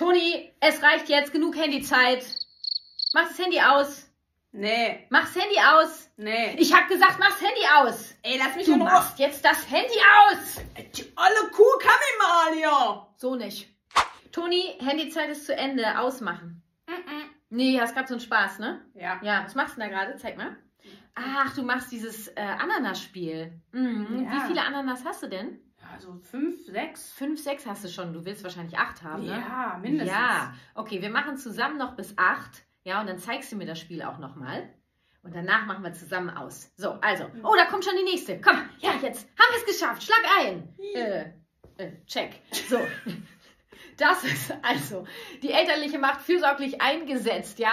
Toni, es reicht jetzt. Genug Handyzeit. Mach das Handy aus. Nee, Mach das Handy aus. nee. Ich hab gesagt, mach das Handy aus. Ey, lass mich Du in Ruhe. machst jetzt das Handy aus. Die olle Kuh kann ich mal hier. So nicht. Toni, Handyzeit ist zu Ende. Ausmachen. Nee, hast grad so einen Spaß, ne? Ja. Ja, was machst du denn da gerade? Zeig mal. Ach, du machst dieses äh, Ananas-Spiel. Mhm. Ja. Wie viele Ananas hast du denn? Ja, so fünf, sechs. Fünf, sechs hast du schon. Du willst wahrscheinlich acht haben, ne? Ja, mindestens. Ja. Okay, wir machen zusammen noch bis acht. Ja, und dann zeigst du mir das Spiel auch nochmal. Und danach machen wir zusammen aus. So, also. Oh, da kommt schon die nächste. Komm, ja, jetzt haben wir es geschafft. Schlag ein. Äh, äh, check. So. Das ist also die elterliche Macht fürsorglich eingesetzt, ja.